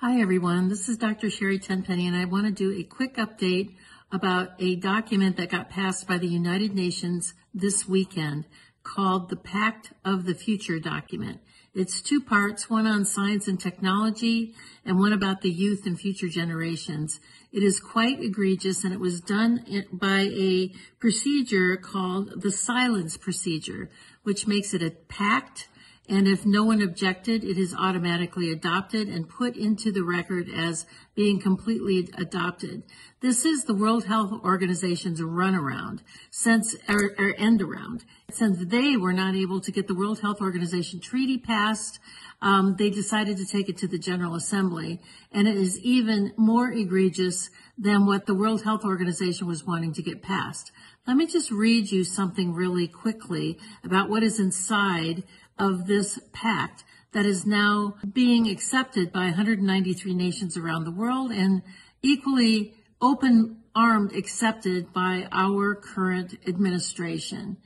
Hi, everyone. This is Dr. Sherry Tenpenny, and I want to do a quick update about a document that got passed by the United Nations this weekend called the Pact of the Future document. It's two parts, one on science and technology and one about the youth and future generations. It is quite egregious and it was done by a procedure called the silence procedure, which makes it a pact and if no one objected, it is automatically adopted and put into the record as being completely adopted. This is the World Health Organization's runaround, since or, or end around. Since they were not able to get the World Health Organization treaty passed, um, they decided to take it to the General Assembly, and it is even more egregious than what the World Health Organization was wanting to get passed. Let me just read you something really quickly about what is inside of this pact that is now being accepted by 193 nations around the world and equally open armed accepted by our current administration.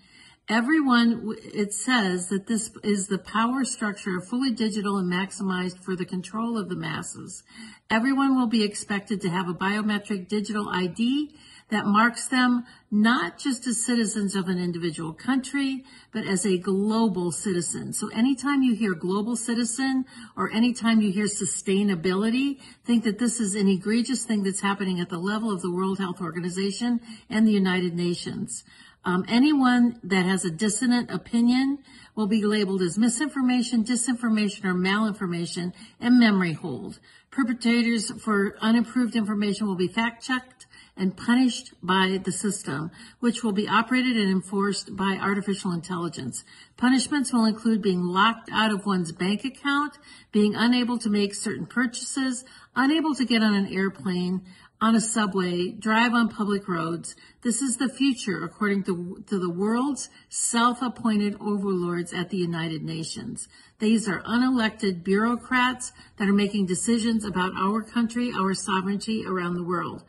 Everyone, it says that this is the power structure fully digital and maximized for the control of the masses. Everyone will be expected to have a biometric digital ID that marks them not just as citizens of an individual country, but as a global citizen. So anytime you hear global citizen or anytime you hear sustainability, think that this is an egregious thing that's happening at the level of the World Health Organization and the United Nations. Um, anyone that has a dissonant opinion will be labeled as misinformation, disinformation, or malinformation and memory hold. Perpetrators for unapproved information will be fact checked and punished by the system, which will be operated and enforced by artificial intelligence. Punishments will include being locked out of one's bank account, being unable to make certain purchases, unable to get on an airplane, on a subway, drive on public roads. This is the future, according to, to the world's self-appointed overlords at the United Nations. These are unelected bureaucrats that are making decisions about our country, our sovereignty around the world.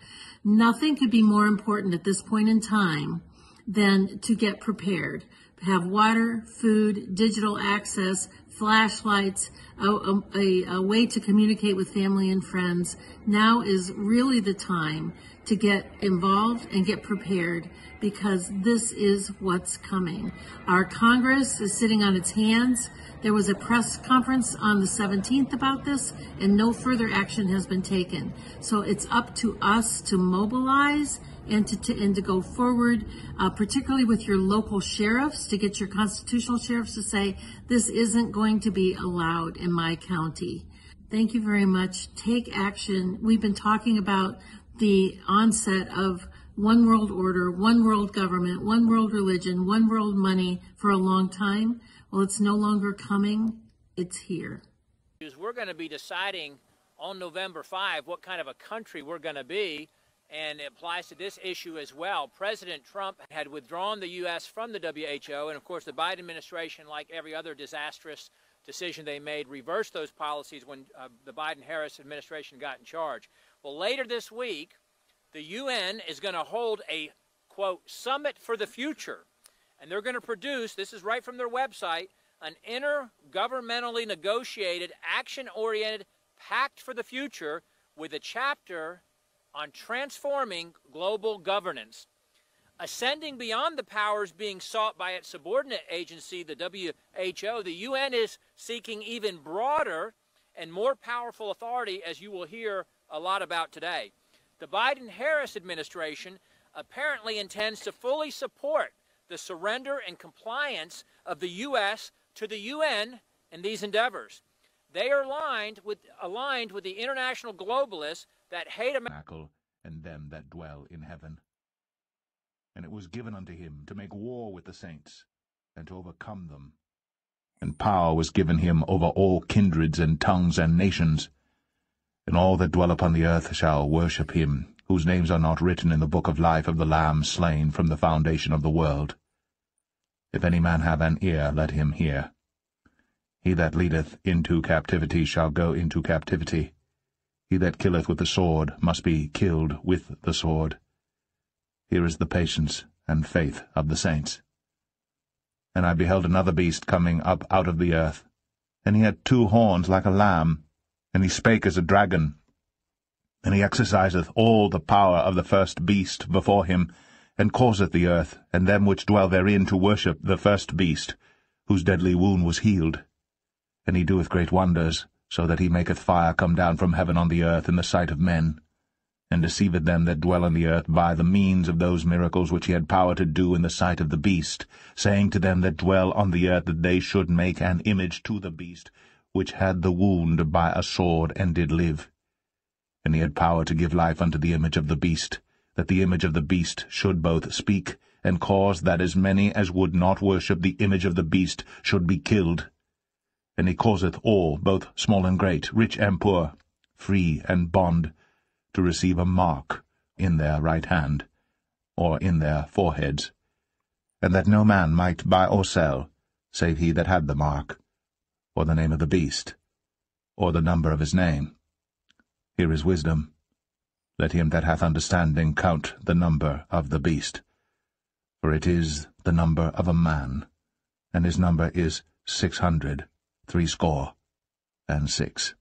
Nothing could be more important at this point in time than to get prepared. Have water, food, digital access, flashlights, a, a, a, way to communicate with family and friends. Now is really the time to get involved and get prepared because this is what's coming. Our Congress is sitting on its hands. There was a press conference on the 17th about this, and no further action has been taken. So it's up to us to mobilize and to, to and to go forward, uh, particularly with your local sheriffs, to get your constitutional sheriffs to say this isn't going to be allowed in my county. Thank you very much. Take action. We've been talking about the onset of one world order, one world government, one world religion, one world money for a long time. Well, it's no longer coming, it's here. We're going to be deciding on November 5 what kind of a country we're going to be, and it applies to this issue as well. President Trump had withdrawn the U.S. from the WHO, and of course, the Biden administration, like every other disastrous decision they made, reversed those policies when uh, the Biden Harris administration got in charge. Well, later this week, the UN is going to hold a, quote, summit for the future and they're going to produce, this is right from their website, an intergovernmentally negotiated, action oriented pact for the future with a chapter on transforming global governance. Ascending beyond the powers being sought by its subordinate agency, the WHO, the UN is seeking even broader and more powerful authority, as you will hear a lot about today. The Biden Harris administration apparently intends to fully support the surrender and compliance of the U.S. to the UN in these endeavors. They are aligned with, aligned with the international globalists that hate America and them that dwell in heaven. And it was given unto him to make war with the saints, and to overcome them. And power was given him over all kindreds and tongues and nations. And all that dwell upon the earth shall worship him, whose names are not written in the book of life of the Lamb slain from the foundation of the world. If any man have an ear, let him hear. He that leadeth into captivity shall go into captivity. He that killeth with the sword must be killed with the sword. Here is the patience and faith of the saints. And I beheld another beast coming up out of the earth, and he had two horns like a lamb, And he spake as a dragon, and he exerciseth all the power of the first beast before him, and causeth the earth, and them which dwell therein, to worship the first beast, whose deadly wound was healed. And he doeth great wonders, so that he maketh fire come down from heaven on the earth in the sight of men, and deceiveth them that dwell on the earth by the means of those miracles which he had power to do in the sight of the beast, saying to them that dwell on the earth that they should make an image to the beast, which had the wound by a sword and did live. And he had power to give life unto the image of the beast, that the image of the beast should both speak, and cause that as many as would not worship the image of the beast should be killed. And he causeth all, both small and great, rich and poor, free and bond, to receive a mark in their right hand, or in their foreheads, and that no man might buy or sell, save he that had the mark, or the name of the beast, or the number of his name. Here is wisdom. Let him that hath understanding count the number of the beast, for it is the number of a man, and his number is six hundred threescore and six.